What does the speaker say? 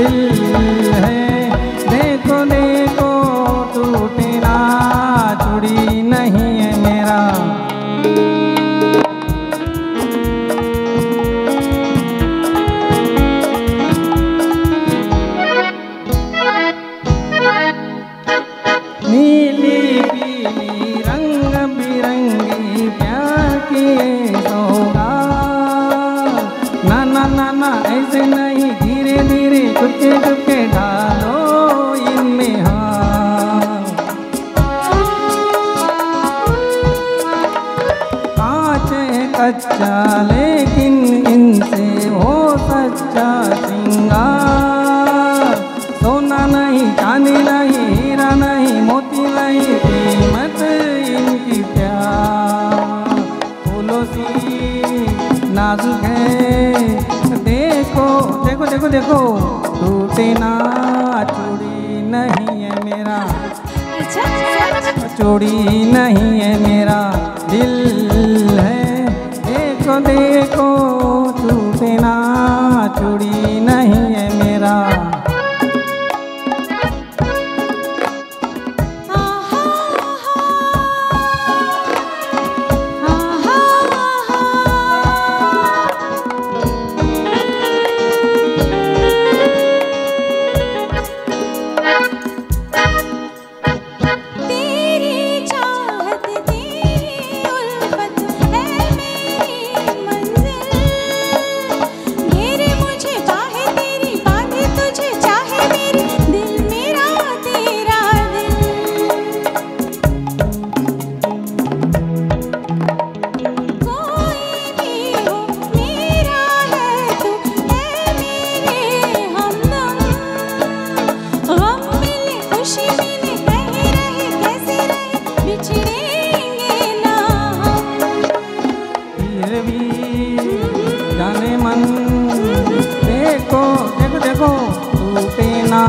है। देखो देखो टूटे ना चूड़ी नहीं है मेरा। नीली रंग बिरंगी प्यार ना ना ना, ऐसे नहीं। चुपके चुपके डालो इनमें कांच कच्चा लेकिन इनसे हो सच्चा श्रृंगार सोना नहीं चांदी नहीं हीरा नहीं मोती नहीं कीमत इनकी प्यार फूलों सी नाजुक है देखो देखो देखो देखो। टूटे ना चूड़ी नहीं है मेरा। चूड़ी नहीं है मेरा। दिल है देखो देखो। टूटे ना चूड़ी देखो देखो देखो टूटे ना।